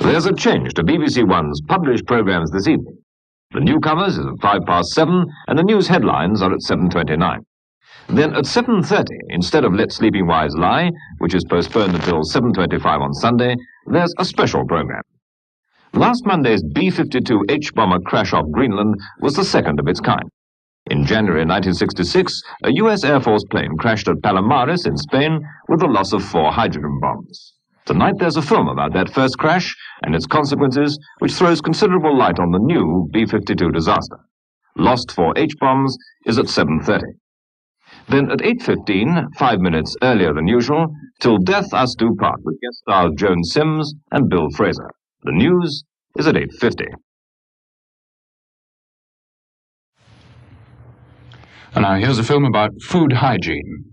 There's a change to BBC One's published programmes this evening. The newcomers is at five past seven, and the news headlines are at 7.29. Then at 7.30, instead of Let Sleeping Wives Lie, which is postponed until 7.25 on Sunday, there's a special programme. Last Monday's B-52 H-bomber crash off Greenland was the second of its kind. In January 1966, a U.S. Air Force plane crashed at Palomares in Spain with the loss of four hydrogen bombs. Tonight there's a film about that first crash and its consequences, which throws considerable light on the new B-52 disaster. Lost for H-bombs is at 7.30. Then at 8.15, five minutes earlier than usual, Till Death Us Do Part with guest stars Joan Sims and Bill Fraser. The news is at 8.50. And now here's a film about food hygiene.